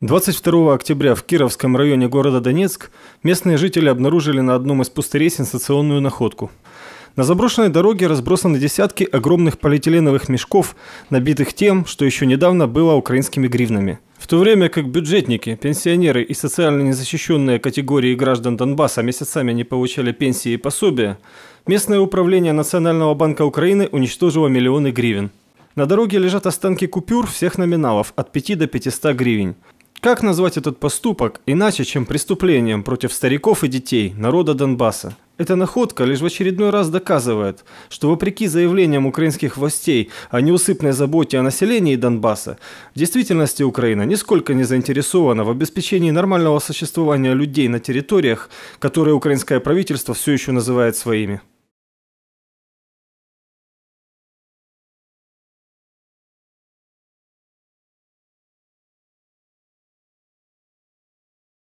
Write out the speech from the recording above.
22 октября в Кировском районе города Донецк местные жители обнаружили на одном из пустырей сенсационную находку. На заброшенной дороге разбросаны десятки огромных полиэтиленовых мешков, набитых тем, что еще недавно было украинскими гривнами. В то время как бюджетники, пенсионеры и социально незащищенные категории граждан Донбасса месяцами не получали пенсии и пособия, местное управление Национального банка Украины уничтожило миллионы гривен. На дороге лежат останки купюр всех номиналов от 5 до 500 гривен. Как назвать этот поступок иначе, чем преступлением против стариков и детей народа Донбасса? Эта находка лишь в очередной раз доказывает, что вопреки заявлениям украинских властей о неусыпной заботе о населении Донбасса, в действительности Украина нисколько не заинтересована в обеспечении нормального существования людей на территориях, которые украинское правительство все еще называет своими.